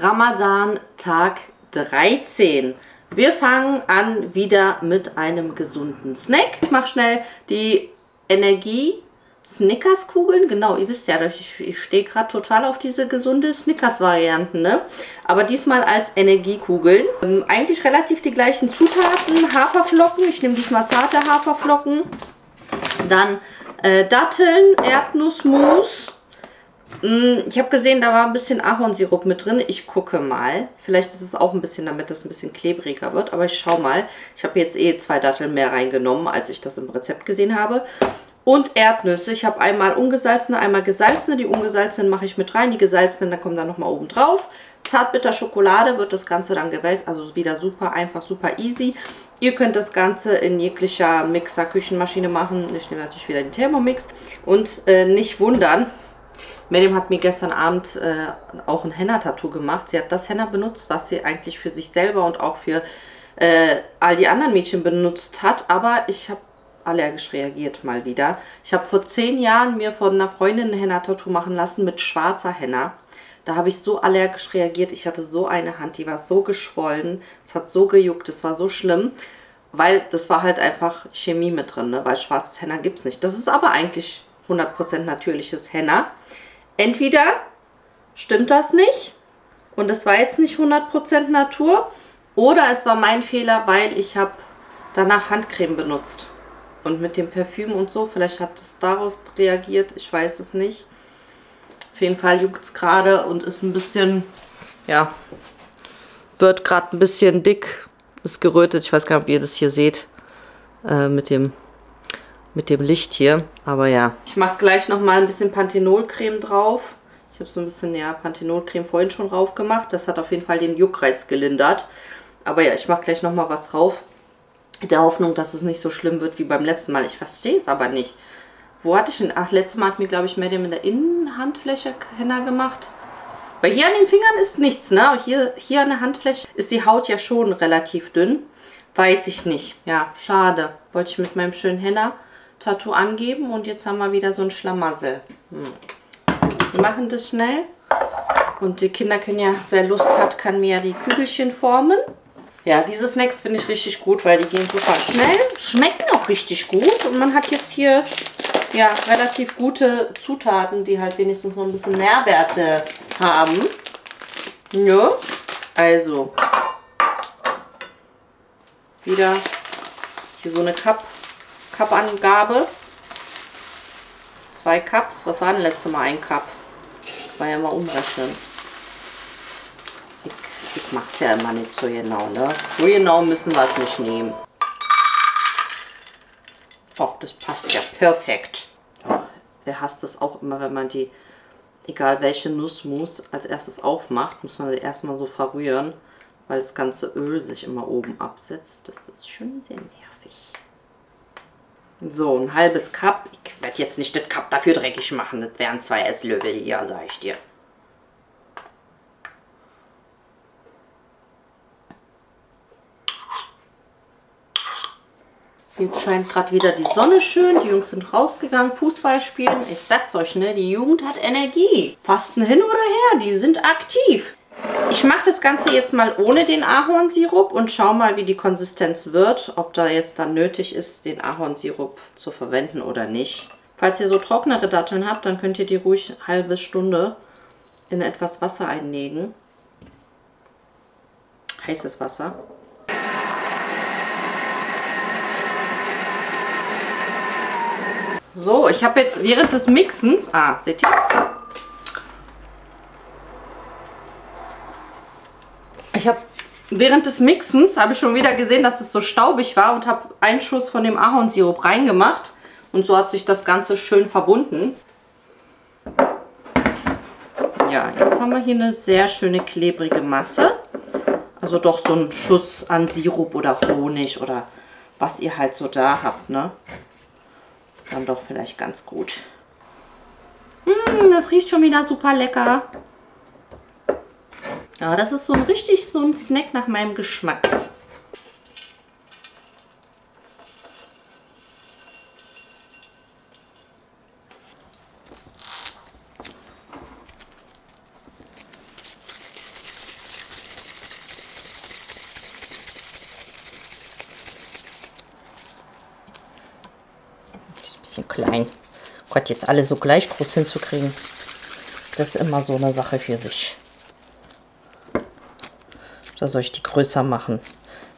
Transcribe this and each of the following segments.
Ramadan Tag 13. Wir fangen an wieder mit einem gesunden Snack. Ich mache schnell die Energie Snickers-Kugeln, genau, ihr wisst ja, ich, stehe gerade total auf diese gesunde Snickers-Varianten, ne? Aber diesmal als Energiekugeln. Ähm, eigentlich relativ die gleichen Zutaten. Haferflocken, ich nehme diesmal zarte Haferflocken. Dann äh, Datteln, Erdnussmus. Mm, ich habe gesehen, da war ein bisschen Ahornsirup mit drin. Ich gucke mal. Vielleicht ist es auch ein bisschen, damit das ein bisschen klebriger wird. Aber ich schaue mal. Ich habe jetzt eh zwei Datteln mehr reingenommen, als ich das im Rezept gesehen habe und Erdnüsse. Ich habe einmal ungesalzene, einmal gesalzene. Die ungesalzenen mache ich mit rein, die gesalzenen, dann kommen dann nochmal oben drauf. Zartbitter Schokolade wird das Ganze dann gewälzt, also wieder super einfach, super easy. Ihr könnt das Ganze in jeglicher Mixer, Küchenmaschine machen. Ich nehme natürlich wieder den Thermomix. Und äh, nicht wundern, Medium hat mir gestern Abend äh, auch ein Henna-Tattoo gemacht. Sie hat das Henna benutzt, was sie eigentlich für sich selber und auch für äh, all die anderen Mädchen benutzt hat. Aber ich habe allergisch reagiert mal wieder. Ich habe vor zehn Jahren mir von einer Freundin ein Henna-Tattoo machen lassen mit schwarzer Henna. Da habe ich so allergisch reagiert. Ich hatte so eine Hand, die war so geschwollen. Es hat so gejuckt, es war so schlimm. Weil das war halt einfach Chemie mit drin, ne? weil schwarzes Henna gibt es nicht. Das ist aber eigentlich 100% natürliches Henna. Entweder stimmt das nicht und es war jetzt nicht 100% Natur oder es war mein Fehler, weil ich habe danach Handcreme benutzt. Und mit dem Parfüm und so, vielleicht hat es daraus reagiert, ich weiß es nicht. Auf jeden Fall juckt es gerade und ist ein bisschen, ja, wird gerade ein bisschen dick, ist gerötet. Ich weiß gar nicht, ob ihr das hier seht, äh, mit dem mit dem Licht hier. Aber ja. Ich mache gleich nochmal ein bisschen Panthenolcreme drauf. Ich habe so ein bisschen, ja, Panthenolcreme vorhin schon drauf gemacht. Das hat auf jeden Fall den Juckreiz gelindert. Aber ja, ich mache gleich nochmal was drauf der Hoffnung, dass es nicht so schlimm wird wie beim letzten Mal. Ich verstehe es aber nicht. Wo hatte ich denn? Ach, letztes Mal hat mir, glaube ich, Medium in der Innenhandfläche Henna gemacht. Weil hier an den Fingern ist nichts, ne? Aber hier, hier an der Handfläche ist die Haut ja schon relativ dünn. Weiß ich nicht. Ja, schade. Wollte ich mit meinem schönen Henna-Tattoo angeben und jetzt haben wir wieder so ein Schlamassel. Hm. Wir machen das schnell. Und die Kinder können ja, wer Lust hat, kann mir ja die Kügelchen formen. Ja, diese Snacks finde ich richtig gut, weil die gehen super schnell, schmecken auch richtig gut und man hat jetzt hier ja relativ gute Zutaten, die halt wenigstens noch ein bisschen Nährwerte haben. Ja, also wieder hier so eine Cup, Cup-Angabe. Zwei Cups. Was war denn letztes Mal ein Cup? War ja mal umrechnen. Ich mache es ja immer nicht so genau, ne? So genau müssen wir es nicht nehmen. Oh, das passt ja perfekt. Wer hasst das auch immer, wenn man die, egal welche Nussmus, als erstes aufmacht, muss man sie erstmal so verrühren, weil das ganze Öl sich immer oben absetzt. Das ist schon sehr nervig. So, ein halbes Cup. Ich werde jetzt nicht das Cup dafür dreckig machen. Das wären zwei Esslöffel hier, sage ich dir. Jetzt scheint gerade wieder die Sonne schön. Die Jungs sind rausgegangen, Fußball spielen. Ich sag's euch, ne, die Jugend hat Energie. Fasten hin oder her, die sind aktiv. Ich mache das Ganze jetzt mal ohne den Ahornsirup und schau mal, wie die Konsistenz wird. Ob da jetzt dann nötig ist, den Ahornsirup zu verwenden oder nicht. Falls ihr so trocknere Datteln habt, dann könnt ihr die ruhig eine halbe Stunde in etwas Wasser einlegen. Heißes Wasser. So, ich habe jetzt während des Mixens... Ah, seht ihr? Ich habe während des Mixens habe ich schon wieder gesehen, dass es so staubig war und habe einen Schuss von dem Ahornsirup reingemacht. Und so hat sich das Ganze schön verbunden. Ja, jetzt haben wir hier eine sehr schöne klebrige Masse. Also doch so ein Schuss an Sirup oder Honig oder was ihr halt so da habt, ne? dann doch vielleicht ganz gut. Mmh, das riecht schon wieder super lecker. Ja, das ist so ein richtig so ein Snack nach meinem Geschmack. klein. Gott, jetzt alle so gleich groß hinzukriegen, das ist immer so eine Sache für sich. Da soll ich die größer machen?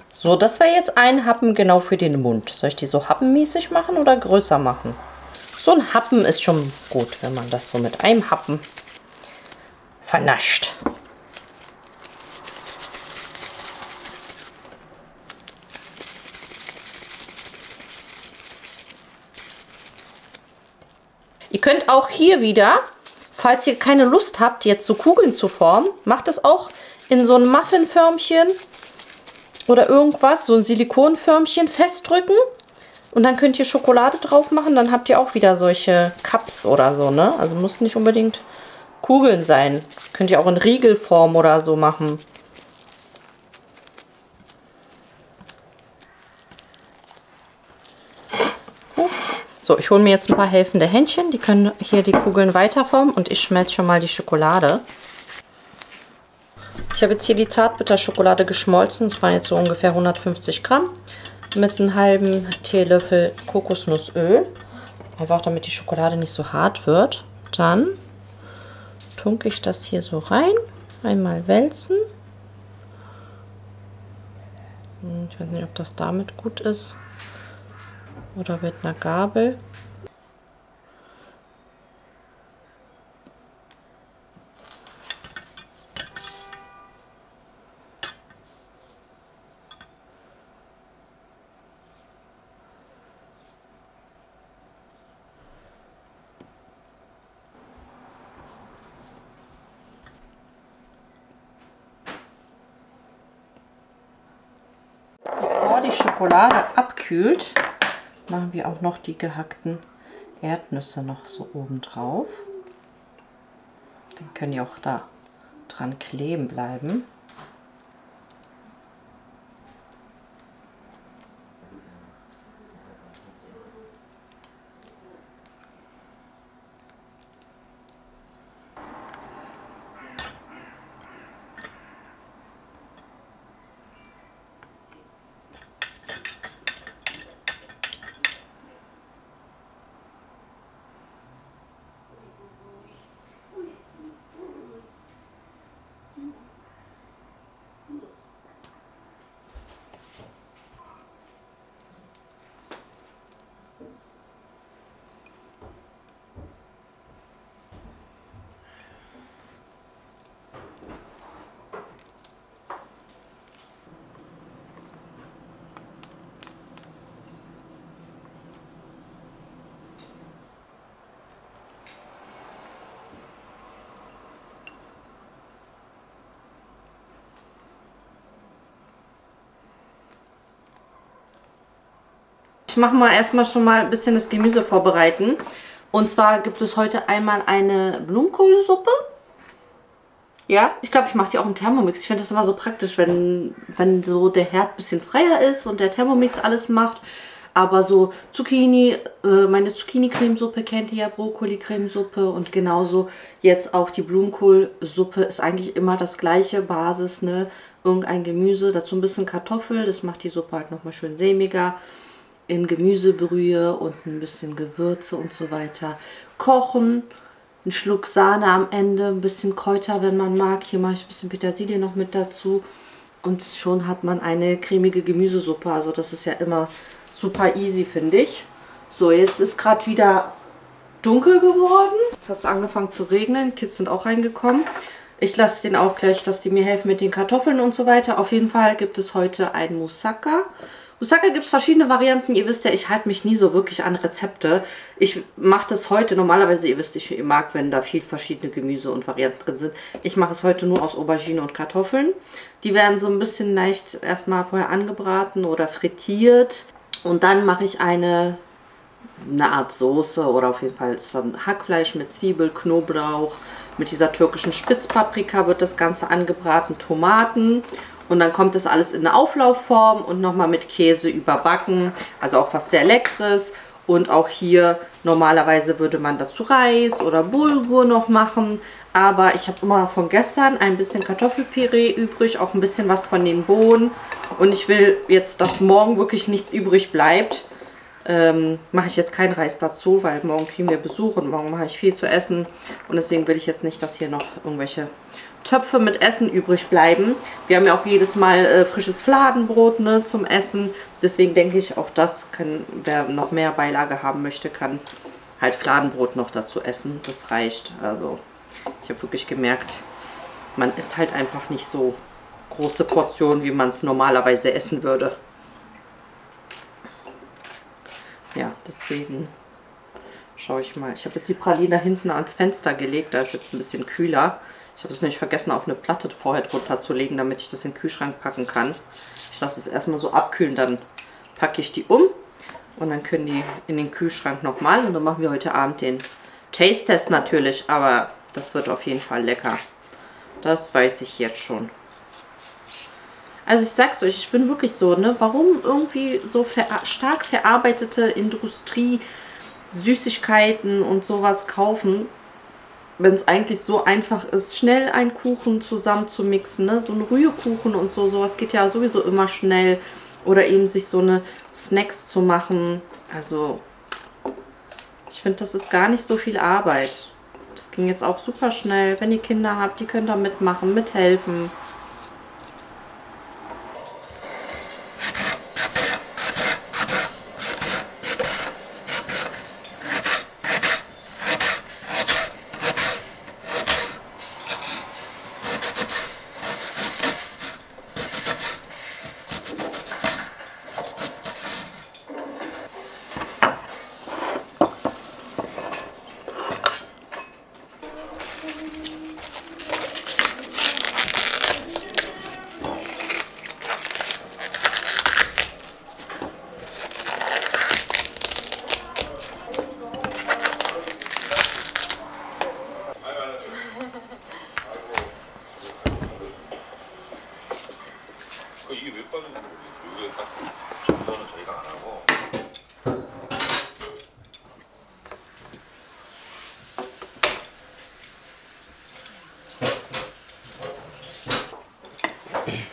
So, das wäre jetzt ein Happen genau für den Mund. Soll ich die so happenmäßig machen oder größer machen? So ein Happen ist schon gut, wenn man das so mit einem Happen vernascht. Ihr könnt auch hier wieder, falls ihr keine Lust habt, jetzt so Kugeln zu formen, macht es auch in so ein Muffinförmchen oder irgendwas, so ein Silikonförmchen festdrücken. Und dann könnt ihr Schokolade drauf machen, dann habt ihr auch wieder solche Cups oder so, ne? Also muss nicht unbedingt Kugeln sein. Könnt ihr auch in Riegelform oder so machen. So, ich hole mir jetzt ein paar helfende Händchen. Die können hier die Kugeln weiterformen und ich schmelze schon mal die Schokolade. Ich habe jetzt hier die Zartbitterschokolade geschmolzen. Das waren jetzt so ungefähr 150 Gramm. Mit einem halben Teelöffel Kokosnussöl. Einfach damit die Schokolade nicht so hart wird. Dann tunke ich das hier so rein. Einmal wälzen. Ich weiß nicht, ob das damit gut ist oder mit einer Gabel. Die Schokolade abkühlt, machen wir auch noch die gehackten Erdnüsse noch so oben drauf. Dann können die auch da dran kleben bleiben. Ich mache mal erstmal schon mal ein bisschen das Gemüse vorbereiten. Und zwar gibt es heute einmal eine Blumenkohlsuppe. Ja, ich glaube, ich mache die auch im Thermomix. Ich finde das immer so praktisch, wenn, wenn so der Herd ein bisschen freier ist und der Thermomix alles macht. Aber so Zucchini, äh, meine Zucchini-Cremesuppe kennt ihr ja, Brokkoli-Cremesuppe und genauso jetzt auch die Blumenkohlsuppe ist eigentlich immer das gleiche Basis, ne? Irgendein Gemüse, dazu ein bisschen Kartoffel, das macht die Suppe halt nochmal schön sämiger in Gemüsebrühe und ein bisschen Gewürze und so weiter. Kochen, ein Schluck Sahne am Ende, ein bisschen Kräuter, wenn man mag. Hier mache ich ein bisschen Petersilie noch mit dazu. Und schon hat man eine cremige Gemüsesuppe. Also das ist ja immer super easy, finde ich. So, jetzt ist gerade wieder dunkel geworden. Jetzt hat es angefangen zu regnen. Kids sind auch reingekommen. Ich lasse den auch gleich, dass die mir helfen mit den Kartoffeln und so weiter. Auf jeden Fall gibt es heute ein Moussaka. Moussaka gibt es verschiedene Varianten. Ihr wisst ja, ich halte mich nie so wirklich an Rezepte. Ich mache das heute, normalerweise, ihr wisst, ich mag, wenn da viel verschiedene Gemüse und Varianten drin sind. Ich mache es heute nur aus Aubergine und Kartoffeln. Die werden so ein bisschen leicht erstmal vorher angebraten oder frittiert. Und dann mache ich eine, eine Art Soße oder auf jeden Fall ist dann Hackfleisch mit Zwiebel, Knoblauch. Mit dieser türkischen Spitzpaprika wird das Ganze angebraten, Tomaten und dann kommt das alles in eine Auflaufform und nochmal mit Käse überbacken. Also auch was sehr Leckeres. Und auch hier normalerweise würde man dazu Reis oder Bulgur noch machen. Aber ich habe immer von gestern ein bisschen Kartoffelpüree übrig, auch ein bisschen was von den Bohnen. Und ich will jetzt, dass morgen wirklich nichts übrig bleibt. Ähm, mache ich jetzt keinen Reis dazu, weil morgen kriegen wir Besuch und morgen mache ich viel zu essen. Und deswegen will ich jetzt nicht, dass hier noch irgendwelche Töpfe mit Essen übrig bleiben. Wir haben ja auch jedes Mal äh, frisches Fladenbrot ne, zum Essen. Deswegen denke ich, auch das kann, wer noch mehr Beilage haben möchte, kann halt Fladenbrot noch dazu essen. Das reicht. Also ich habe wirklich gemerkt, man isst halt einfach nicht so große Portionen, wie man es normalerweise essen würde. Ja, deswegen schaue ich mal. Ich habe jetzt die Praline hinten ans Fenster gelegt. Da ist jetzt ein bisschen kühler. Ich habe es nämlich vergessen, auf eine Platte vorher drunter zu legen, damit ich das in den Kühlschrank packen kann. Ich lasse es erstmal so abkühlen, dann packe ich die um. Und dann können die in den Kühlschrank nochmal. Und dann machen wir heute Abend den Taste-Test natürlich. Aber das wird auf jeden Fall lecker. Das weiß ich jetzt schon. Also ich sag's euch, ich bin wirklich so, ne? Warum irgendwie so ver stark verarbeitete Industrie, Süßigkeiten und sowas kaufen, wenn es eigentlich so einfach ist, schnell einen Kuchen zusammen zu mixen, ne? So ein Rührkuchen und so, sowas geht ja sowieso immer schnell. Oder eben sich so eine Snacks zu machen. Also, ich finde, das ist gar nicht so viel Arbeit. Das ging jetzt auch super schnell. Wenn ihr Kinder habt, die können da mitmachen, mithelfen. Yeah.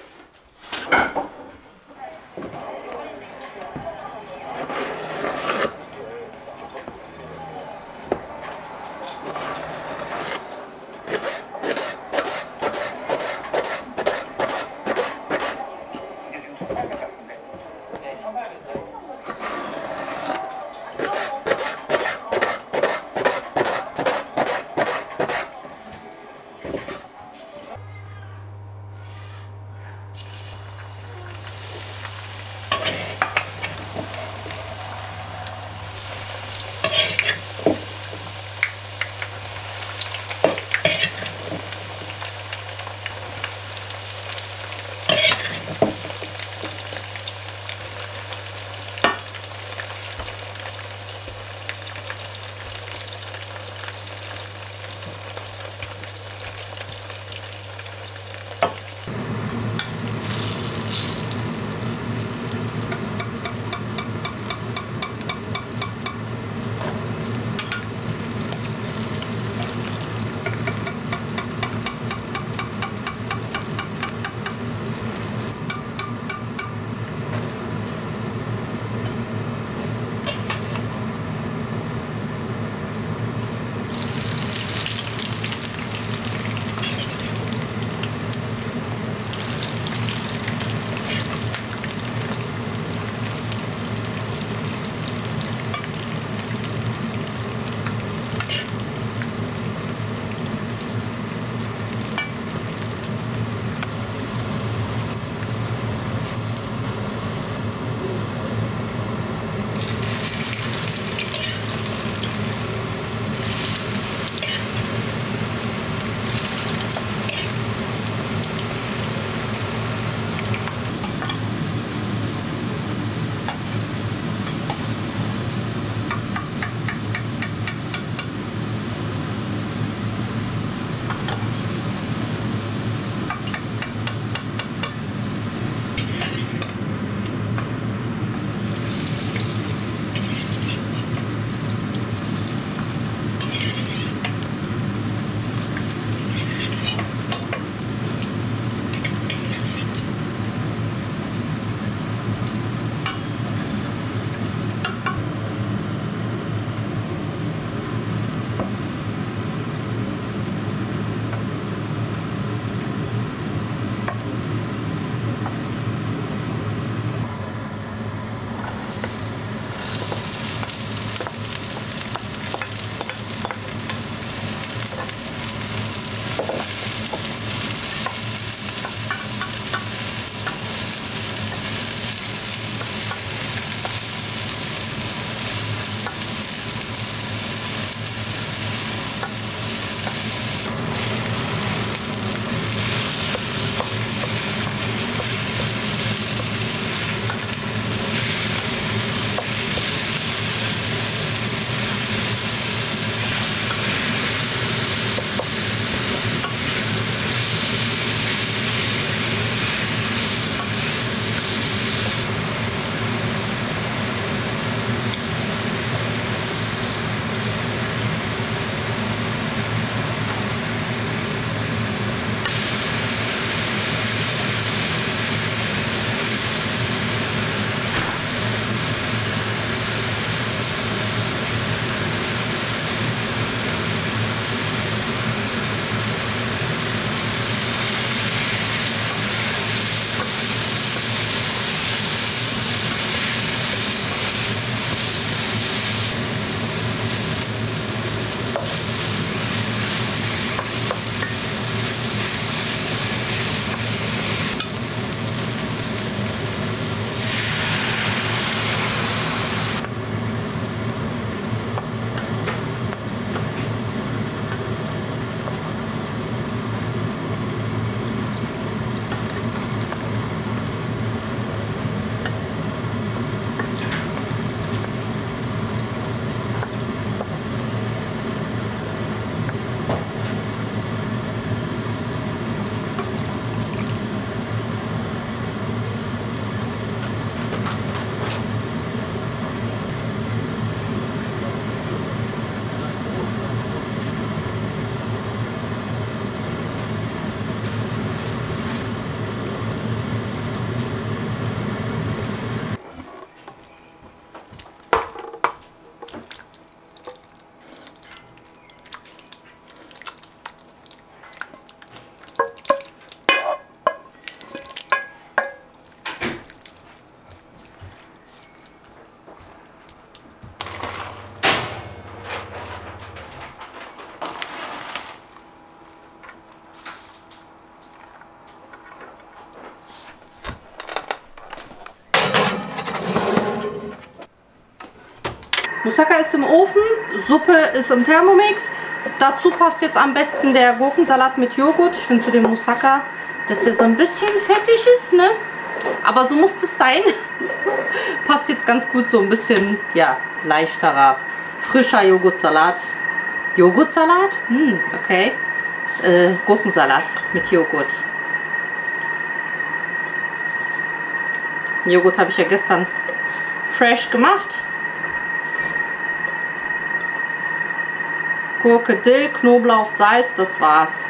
Moussaka ist im Ofen, Suppe ist im Thermomix. Dazu passt jetzt am besten der Gurkensalat mit Joghurt. Ich finde zu dem Moussaka, dass der so ein bisschen fettig ist, ne? Aber so muss das sein. passt jetzt ganz gut so ein bisschen, ja, leichterer, frischer Joghurtsalat. Joghurtsalat? Hm, okay. Äh, Gurkensalat mit Joghurt. Joghurt habe ich ja gestern fresh gemacht. Gurke, Dill, Knoblauch, Salz, das war's.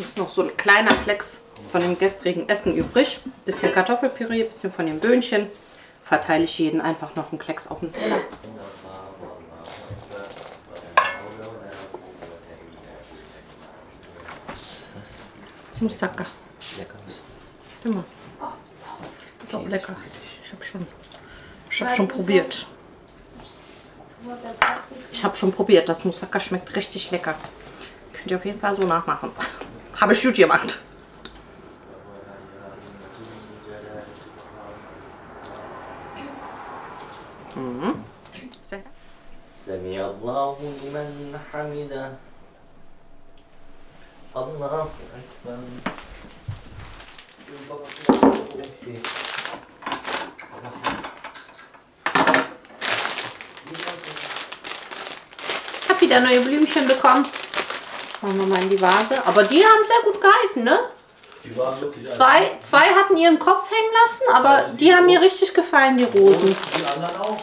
Hier ist noch so ein kleiner Klecks von dem gestrigen Essen übrig. Bisschen Kartoffelpüree, bisschen von den Böhnchen. Verteile ich jeden einfach noch einen Klecks auf den Teller. Moussaka. Lecker. Immer. Ist auch lecker. Ich habe schon, ich hab schon probiert. Ich habe schon probiert. Das Moussaka schmeckt richtig lecker. Könnt ihr auf jeden Fall so nachmachen Habe ich gut gemacht. Mhm. Sehr- سمع الله لمن حمده الله أكبر Ich habe wieder neue Blümchen bekommen. Schauen wir mal in die Vase. Aber die haben sehr gut gehalten, ne? Die waren wirklich Zwei, zwei hatten ihren Kopf hängen lassen, aber die haben mir richtig gefallen, die Rosen. Die anderen auch.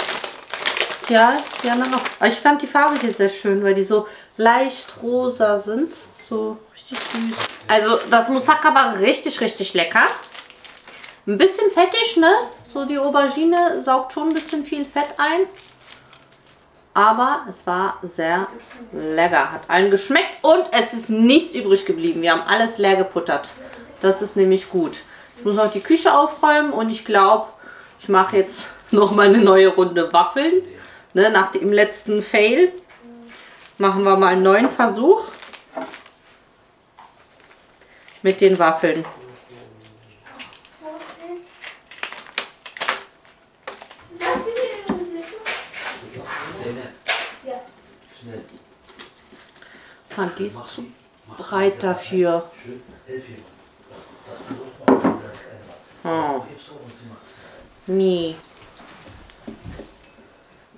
Ja, die anderen auch. Aber ich fand die Farbe hier sehr schön, weil die so leicht rosa sind. So richtig süß. Also das Moussaka war richtig, richtig lecker. Ein bisschen fettig, ne? So die Aubergine saugt schon ein bisschen viel Fett ein. Aber es war sehr lecker. Hat allen geschmeckt und es ist nichts übrig geblieben. Wir haben alles leer gefuttert. Das ist nämlich gut. Ich muss noch die Küche aufräumen und ich glaube, ich mache jetzt noch mal eine neue Runde Waffeln. Ne, nach dem letzten Fail machen wir mal einen neuen Versuch mit den Waffeln. Zeynep. Ja. Schnell. Fand die ist zu breit dafür. Oh, macht's. nee.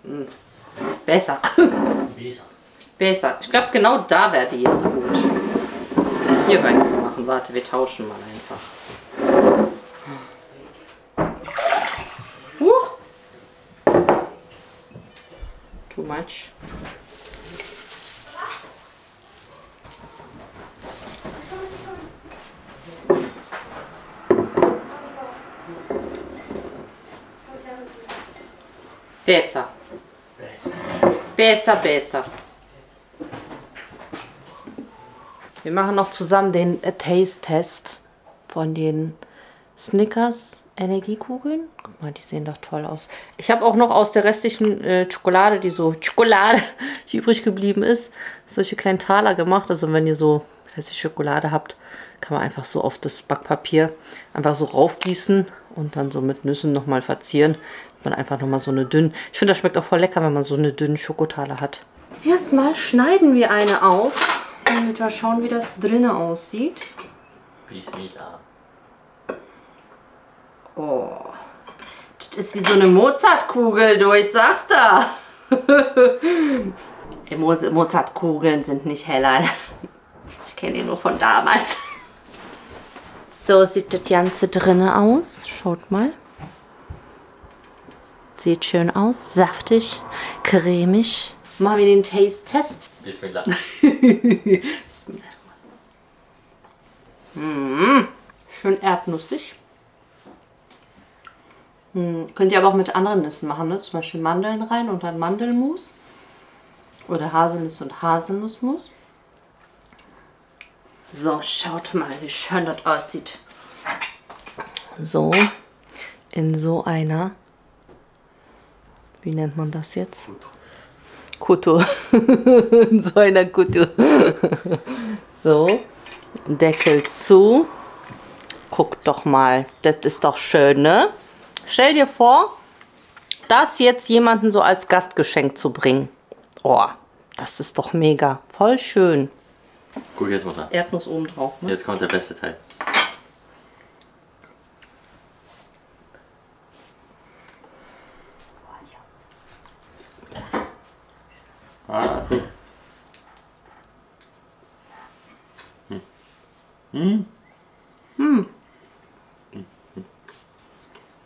Hm. Besser. Besser. Besser. Ich glaube, genau da wäre die jetzt gut. Hier reinzumachen. Warte, wir tauschen mal einfach. Huch. Too much. Besser. Besser. Besser. Wir machen noch zusammen den Taste-Test von den Snickers Energiekugeln. Guck mal, die sehen doch toll aus. Ich habe auch noch aus der restlichen äh, Schokolade, die so Schokolade, die übrig geblieben ist, solche kleinen Taler gemacht. Also wenn ihr so restliche Schokolade habt, kann man einfach so auf das Backpapier einfach so raufgießen und dann so mit Nüssen nochmal verzieren. Man einfach nochmal so eine dünne. Ich finde, das schmeckt auch voll lecker, wenn man so eine dünne Schokotaler hat. Erstmal schneiden wir eine auf, damit wir schauen, wie das drinnen aussieht. Bismillah. Oh, das ist wie so eine Mozartkugel, du, ich sag's da. Mo Mozartkugeln sind nicht heller. Ich kenne die nur von damals. So sieht das Ganze drinne aus. Schaut mal. Sieht schön aus. Saftig, cremig. Machen wir den Taste-Test. Bismillah. Bismillah. Mm, schön erdnussig. Mm, könnt ihr aber auch mit anderen Nüssen machen, ne? zum Beispiel Mandeln rein und dann Mandelmus. Oder Haselnüsse und Haselnussmus. So, schaut mal, wie schön das aussieht. So, in so einer, wie nennt man das jetzt? Kutu. in so einer Kutu. so, Deckel zu. Guck doch mal, das ist doch schön, ne? Stell dir vor, das jetzt jemanden so als Gastgeschenk zu bringen. Oh, das ist doch mega. Voll schön. Guck jetzt mal da. Erdnuss oben drauf, ne? Jetzt kommt der beste Teil.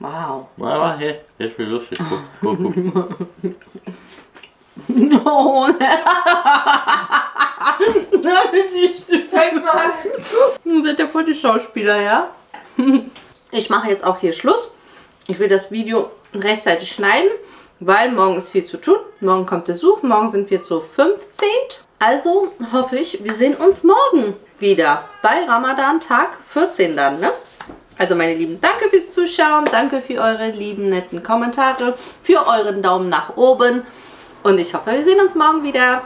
Wow. Ah, hier, jetzt wird lustig. Guck, guck, guck. Oh, ne. Das ist süß. Zeig mal. Ihr seid ja voll die Schauspieler, ja? Ich mache jetzt auch hier Schluss. Ich will das Video rechtzeitig schneiden, weil morgen ist viel zu tun. Morgen kommt Besuch, morgen sind wir zu 15. Also hoffe ich, wir sehen uns morgen wieder bei Ramadan Tag 14 dann, ne? Also meine Lieben, danke fürs Zuschauen, danke für eure lieben netten Kommentare, für euren Daumen nach oben und ich hoffe, wir sehen uns morgen wieder.